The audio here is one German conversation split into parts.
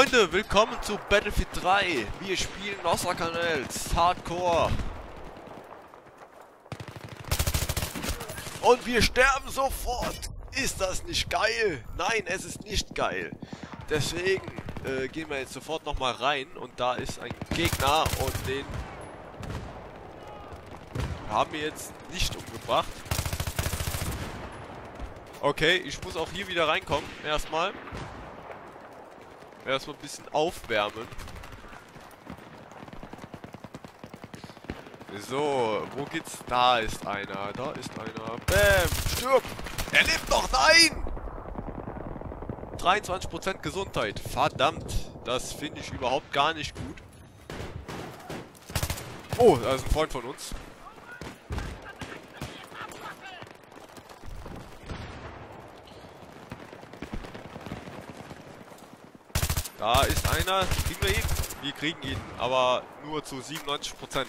Freunde, willkommen zu Battlefield 3. Wir spielen Los Arcanels Hardcore. Und wir sterben sofort. Ist das nicht geil? Nein, es ist nicht geil. Deswegen äh, gehen wir jetzt sofort nochmal rein. Und da ist ein Gegner und den haben wir jetzt nicht umgebracht. Okay, ich muss auch hier wieder reinkommen. Erstmal. Erstmal ein bisschen aufwärmen. So, wo geht's? Da ist einer, da ist einer. Bäm, stirb! Er lebt noch, nein! 23% Gesundheit, verdammt. Das finde ich überhaupt gar nicht gut. Oh, da ist ein Freund von uns. Da ist einer. Kriegen wir ihn? Wir kriegen ihn, aber nur zu 97%.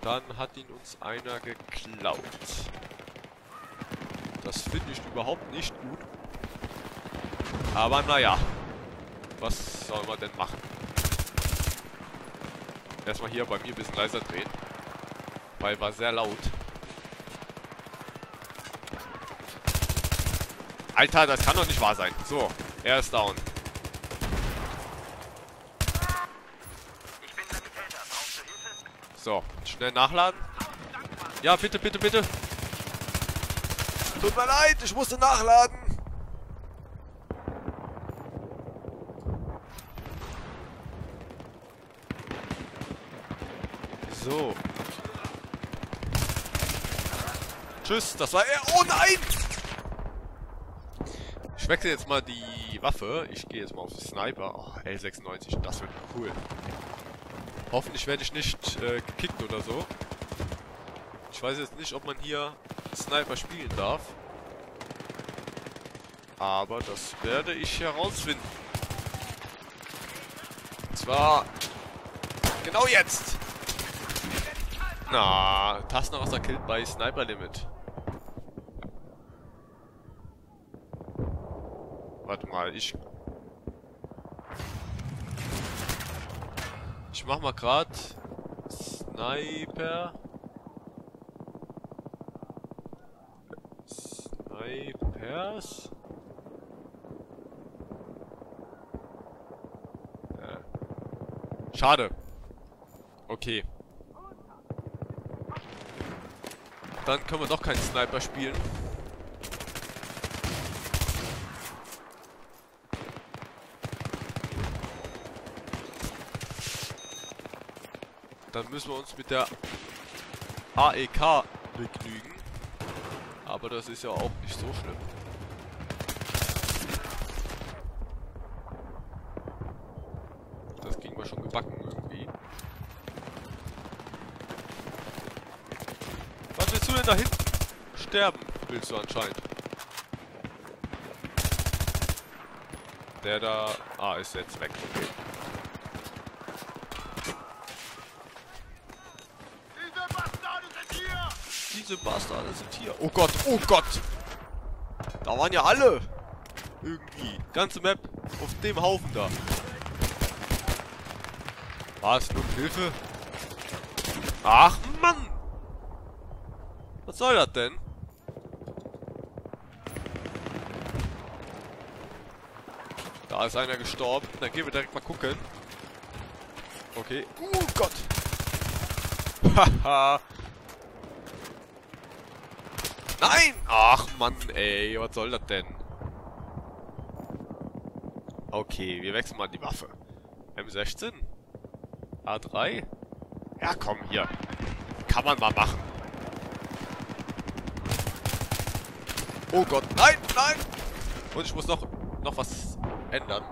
Dann hat ihn uns einer geklaut. Das finde ich überhaupt nicht gut. Aber naja. Was soll man denn machen? Erstmal hier bei mir ein bisschen leiser drehen. Weil war sehr laut. Alter, das kann doch nicht wahr sein. So, er ist down. So, schnell nachladen. Ja, bitte, bitte, bitte. Tut mir leid, ich musste nachladen. So. Tschüss, das war er. Oh nein! Ich wechsle jetzt mal die Waffe. Ich gehe jetzt mal auf Sniper. Oh, L96, das wird cool. Hoffentlich werde ich nicht äh, gekickt oder so. Ich weiß jetzt nicht, ob man hier Sniper spielen darf. Aber das werde ich herausfinden. Und zwar genau jetzt. Na, Tastenwasser killt bei Sniper Limit. Warte mal, ich... Ich mach mal grad Sniper. Snipers. Äh. Schade. Okay. Dann können wir doch keinen Sniper spielen. Dann müssen wir uns mit der AEK begnügen. Aber das ist ja auch nicht so schlimm. Das ging mir schon gebacken irgendwie. Was willst du denn da hinten? Sterben willst du anscheinend. Der da... Ah, ist jetzt weg. Okay. Diese Bastarde sind hier. Oh Gott, oh Gott! Da waren ja alle! Irgendwie. Ganze Map auf dem Haufen da. Was? Nur Hilfe? Ach, Mann! Was soll das denn? Da ist einer gestorben. Dann gehen wir direkt mal gucken. Okay. Oh Gott! Haha! Nein! Ach Mann, ey, was soll das denn? Okay, wir wechseln mal die Waffe. M16? A3? Ja, komm, hier. Kann man mal machen. Oh Gott, nein, nein! Und ich muss noch, noch was ändern.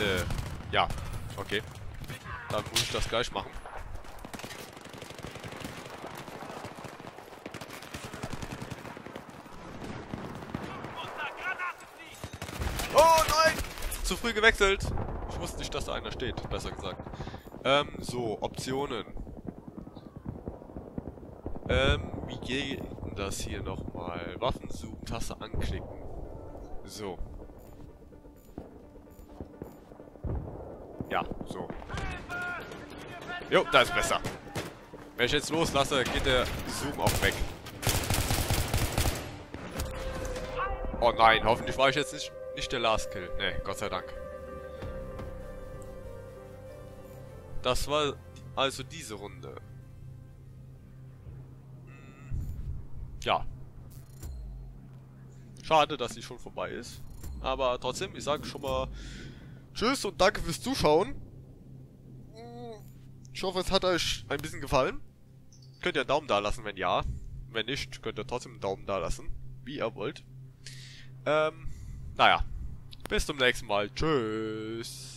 Äh, ja, okay. Dann muss ich das gleich machen. Oh nein! Zu früh gewechselt. Ich wusste nicht, dass da einer steht, besser gesagt. Ähm, so, Optionen. Ähm, wie geht das hier nochmal? Waffen suchen, Taste anklicken. So. Ja, so. Jo, da ist besser. Wenn ich jetzt loslasse, geht der Zoom auch weg. Oh nein, hoffentlich war ich jetzt nicht, nicht der Last Kill. Ne, Gott sei Dank. Das war also diese Runde. Hm, ja. Schade, dass sie schon vorbei ist. Aber trotzdem, ich sage schon mal Tschüss und danke fürs Zuschauen. Ich hoffe, es hat euch ein bisschen gefallen. Könnt ihr einen Daumen da lassen, wenn ja. Wenn nicht, könnt ihr trotzdem einen Daumen da lassen. Wie ihr wollt. Ähm, naja. Bis zum nächsten Mal. Tschüss.